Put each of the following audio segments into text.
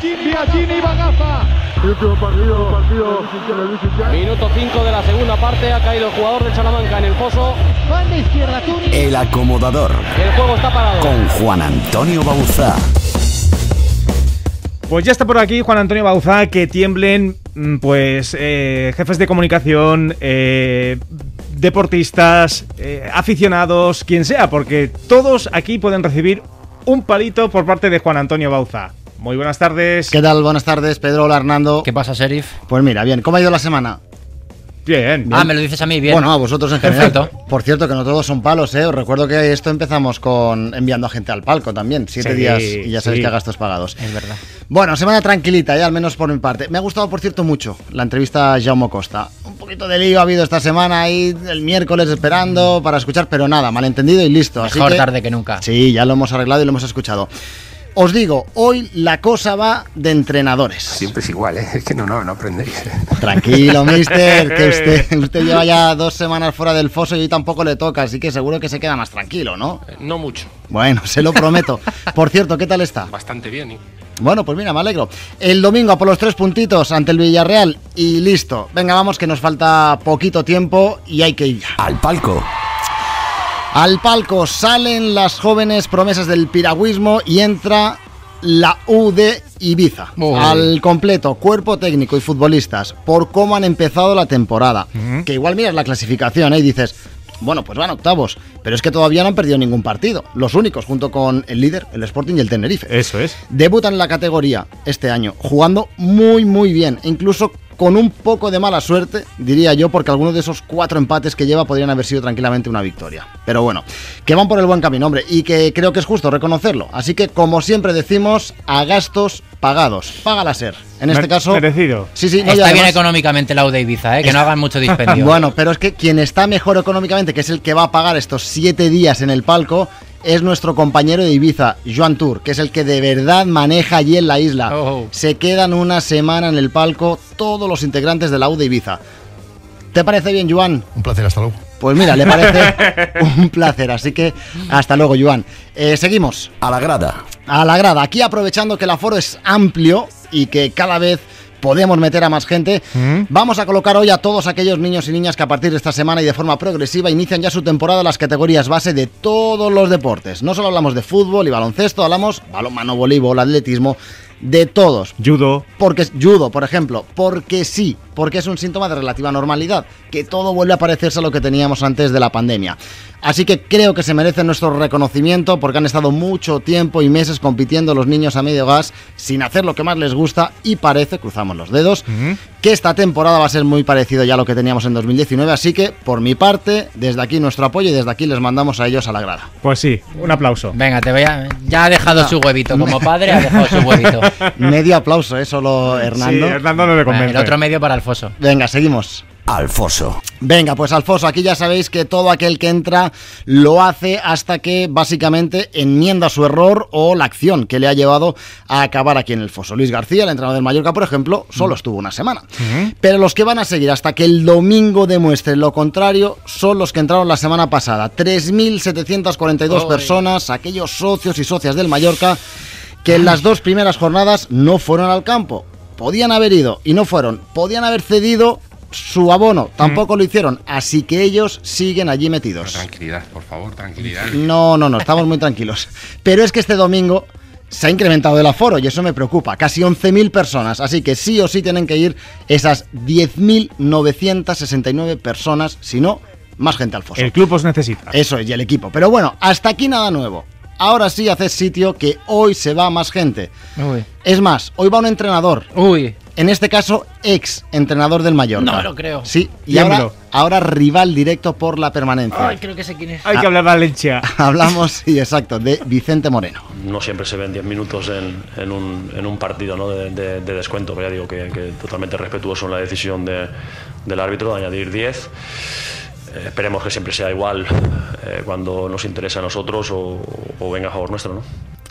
Biagini Bagaza. Minuto 5 de la segunda parte, ha caído el jugador del Salamanca en el foso. Banda izquierda, Tuni. El acomodador El juego está parado. con Juan Antonio Bauzá. Pues ya está por aquí Juan Antonio Bauzá, que tiemblen mm, pues eh, jefes de comunicación, eh, deportistas, eh, aficionados, quien sea, porque todos aquí pueden recibir un palito por parte de Juan Antonio Bauzá. Muy buenas tardes. ¿Qué tal? Buenas tardes, Pedro. Hola, Hernando. ¿Qué pasa, Sheriff? Pues mira, bien. ¿Cómo ha ido la semana? Bien. Ah, me lo dices a mí, bien. Bueno, a vosotros en general. Perfecto. Por cierto, que no todos son palos, ¿eh? Os recuerdo que esto empezamos con enviando a gente al palco también. Siete Sí, días y ya sabéis sí. que a gastos pagados. Es verdad. Bueno, semana tranquilita, ya al menos por mi parte. Me ha gustado, por cierto, mucho la entrevista a Jaume Costa. Un poquito de lío ha habido esta semana ahí, el miércoles esperando para escuchar, pero nada, malentendido y listo. Así Mejor que- tarde que nunca. Sí, ya lo hemos arreglado y lo hemos escuchado. Os digo, hoy la cosa va de entrenadores. Siempre es igual, ¿eh? Es que no, no, no aprendéis. Tranquilo, mister, que usted, usted lleva ya dos semanas fuera del foso y hoy tampoco le toca, así que seguro que se queda más tranquilo, ¿no? No mucho, Bueno, se lo prometo. Por cierto, ¿qué tal está? bastante bien. ¿eh? Bueno, pues mira, me alegro. El domingo a por los tres puntitos ante el Villarreal y listo. Venga, vamos, que nos falta poquito tiempo y hay que ir ya. Al palco. Al palco salen las jóvenes promesas del piragüismo y entra la U de Ibiza. Muy Al completo, cuerpo técnico y futbolistas, por cómo han empezado la temporada. Que igual miras la clasificación ¿eh? y dices, bueno, pues van octavos, pero es que todavía no han perdido ningún partido. Los únicos, junto con el líder, el Sporting y el Tenerife. Eso es. Debutan en la categoría este año, jugando muy muy bien, e incluso con un poco de mala suerte, diría yo, porque algunos de esos cuatro empates que lleva podrían haber sido tranquilamente una victoria. Pero bueno, que van por el buen camino, hombre, y que creo que es justo reconocerlo. Así que, como siempre decimos, a gastos pagados. Págala ser. En este Mer- caso... merecido. Sí, sí, no, Está bien además- económicamente la de Ibiza, ¿eh? que no hagan mucho dispendio. bueno, pero es que quien está mejor económicamente, que es el que va a pagar estos siete días en el palco, es nuestro compañero de Ibiza, Joan Tour, que es el que de verdad maneja allí en la isla. Oh. Se quedan una semana en el palco todos los integrantes de la U de Ibiza. ¿Te parece bien, Joan? Un placer, hasta luego. Pues mira, le parece un placer, así que hasta luego, Joan. Eh, seguimos A la grada. a la grada. Aquí aprovechando que el aforo es amplio y que cada vez podemos meter a más gente, vamos a colocar hoy a todos aquellos niños y niñas que a partir de esta semana y de forma progresiva inician ya su temporada en las categorías base de todos los deportes. No solo hablamos de fútbol y baloncesto, hablamos balonmano, voleibol, atletismo, de todos. Judo. Porque judo, por ejemplo, porque sí, porque es un síntoma de relativa normalidad, que todo vuelve a parecerse a lo que teníamos antes de la pandemia. Así que creo que se merecen nuestro reconocimiento porque han estado mucho tiempo y meses compitiendo los niños a medio gas sin hacer lo que más les gusta y parece, cruzamos los dedos, que esta temporada va a ser muy parecido ya a lo que teníamos en 2019. Así que, por mi parte, desde aquí nuestro apoyo y desde aquí les mandamos a ellos a la grada. Pues sí, un aplauso. Venga, te voy a... Ya ha dejado su huevito. Como padre ha dejado su huevito. Medio aplauso, ¿eh? Solo Hernando. Sí, Hernando no le Bueno, convence. el otro medio para Alfoso. Venga, seguimos. Al foso. Venga, pues Alfonso, aquí ya sabéis que todo aquel que entra lo hace hasta que básicamente enmienda su error o la acción que le ha llevado a acabar aquí en el foso. Luis García, el entrenador del Mallorca, por ejemplo, solo estuvo una semana. Pero los que van a seguir hasta que el domingo demuestren lo contrario son los que entraron la semana pasada. 3.742 Oy. personas, aquellos socios y socias del Mallorca que en las dos primeras jornadas no fueron al campo. Podían haber ido y no fueron. Podían haber cedido su abono, tampoco lo hicieron. Así que ellos siguen allí metidos. Tranquilidad, por favor, tranquilidad. No, no, no, estamos muy tranquilos. Pero es que este domingo se ha incrementado el aforo y eso me preocupa. Casi 11.000 personas. Así que sí o sí tienen que ir esas 10.969 personas, si no, más gente al foso. El club os necesita. Eso es, y el equipo. Pero bueno, hasta aquí nada nuevo. Ahora sí haces sitio que hoy se va más gente. Uy. Es más, hoy va un entrenador. Uy. En este caso, ex entrenador del Mallorca. No me lo creo. Sí, y ahora, ahora rival directo por la permanencia. Ay, creo que sé quién es. Hay que hablar Valencia. Hablamos, sí, exacto, de Vicente Moreno. no siempre se ven 10 minutos en, en un, en un partido ¿no? de, de- de descuento, pero ya digo que, que totalmente respetuoso en la decisión de- del árbitro de añadir 10. Eh, esperemos que siempre sea igual eh, cuando nos interesa a nosotros o, o venga a favor nuestro. ¿no?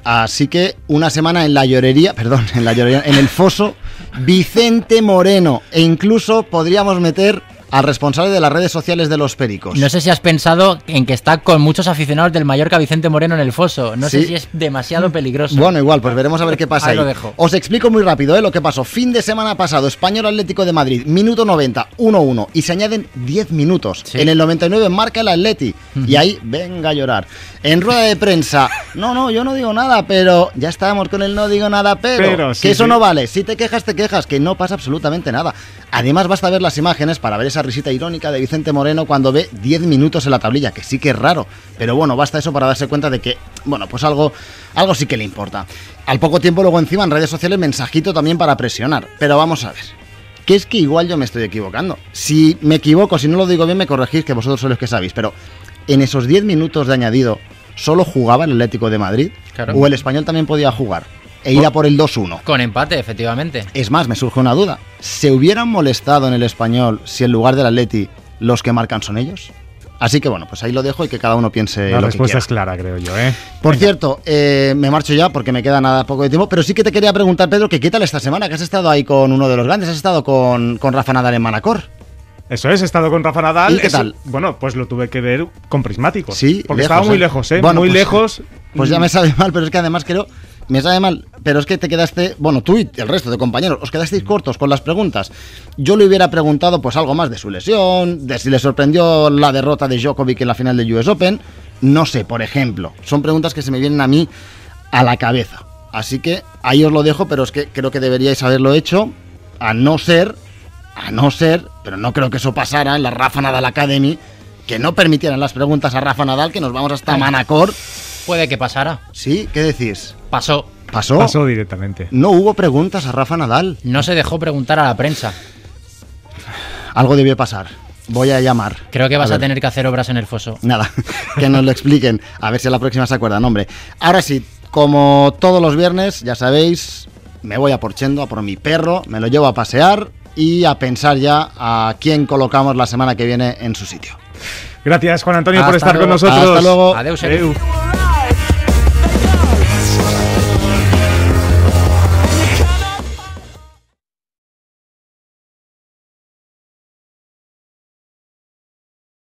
Así que una semana en la llorería, perdón, en la llorería, en el foso, Vicente Moreno. E incluso podríamos meter al responsable de las redes sociales de los Pericos. No sé si has pensado en que está con muchos aficionados del Mallorca Vicente Moreno en el foso. No sé si es demasiado peligroso. Bueno, igual, pues veremos a ver qué pasa Ahí ahí. lo dejo. Os explico muy rápido ¿eh? lo que pasó. Fin de semana pasado, Español Atlético de Madrid, minuto 90, 1-1. Y se añaden 10 minutos. Sí. En el 99 marca el Atleti. Y ahí, venga a llorar. En rueda de prensa, no, no, yo no digo nada, pero ya estábamos con el no digo nada, pero. Pero, sí, que eso sí. no vale. Si te quejas, te quejas, que no pasa absolutamente nada. Además, basta ver las imágenes para ver esa risita irónica de Vicente Moreno cuando ve 10 minutos en la tablilla, que sí que es raro. Pero bueno, basta eso para darse cuenta de que, bueno, pues algo, algo sí que le importa. Al poco tiempo, luego encima en redes sociales, mensajito también para presionar. Pero vamos a ver. Que es que igual yo me estoy equivocando. Si me equivoco, si no lo digo bien, me corregís, que vosotros sois los que sabéis. Pero en esos 10 minutos de añadido, ¿solo jugaba el Atlético de Madrid? Claro. ¿O el español también podía jugar? E ir a por el 2-1. Con empate, efectivamente. Es más, me surge una duda. ¿Se hubieran molestado en el español si en lugar del Atleti los que marcan son ellos? Así que bueno, pues ahí lo dejo y que cada uno piense La lo que respuesta quiera. es clara, creo yo, ¿eh? Por cierto, eh, me marcho ya porque me queda nada poco de tiempo, pero sí que te quería preguntar, Pedro, que qué tal esta semana, que has estado ahí con uno de los grandes, has estado con, con Rafa Nadal en Manacor. Eso es, he estado con Rafa Nadal. ¿Y qué Eso- tal? bueno, pues lo tuve que ver con prismáticos. Sí, Porque lejos, estaba muy ¿eh? lejos, ¿eh? Bueno, muy pues- lejos. Pues ya me sabe mal, pero es que además creo, me sabe mal, pero es que te quedaste, bueno, tú y el resto de compañeros, os quedasteis cortos con las preguntas. Yo le hubiera preguntado pues algo más de su lesión, de si le sorprendió la derrota de Djokovic en la final del US Open, no sé, por ejemplo. Son preguntas que se me vienen a mí a la cabeza. Así que ahí os lo dejo, pero es que creo que deberíais haberlo hecho, a no ser, a no ser, pero no creo que eso pasara en la Rafa Nadal Academy, que no permitieran las preguntas a Rafa Nadal, que nos vamos hasta Manacor. Puede que pasara. Sí, ¿qué decís? Pasó. ¿Pasó? Pasó directamente. No hubo preguntas a Rafa Nadal. No se dejó preguntar a la prensa. Algo debió pasar. Voy a llamar. Creo que vas a, tener que hacer obras en el foso. Nada, que nos lo expliquen. A ver si a la próxima se acuerdan, hombre. Ahora sí, como todos los viernes, ya sabéis, me voy a por Chendo, a por mi perro, me lo llevo a pasear y a pensar ya a quién colocamos la semana que viene en su sitio. Gracias, Juan Antonio, por estar con nosotros. Hasta luego. Adeus, Adeu. Sergio.